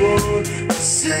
for self-church.